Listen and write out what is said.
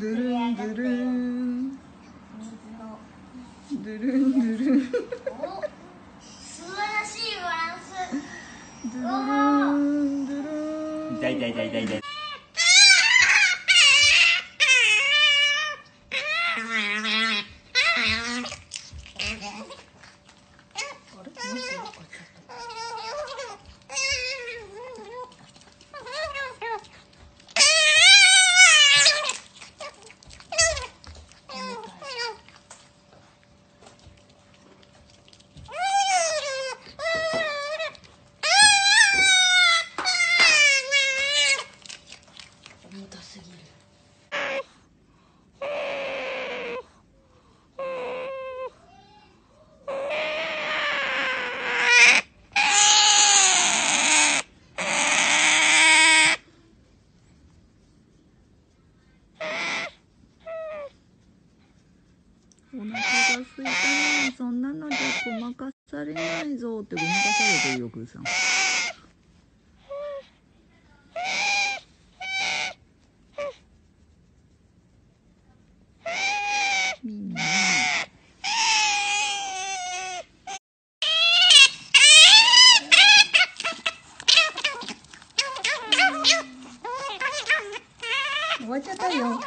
ドゥルンドゥルンドゥルンドゥルン。素晴らしいバラン。スドゥルンドゥルン。痛い痛い痛い痛い痛い。たすぎる。お腹が空いたなそんなのじゃごまかされないぞってごまかされてるよくーさんみんな終わっちゃったよ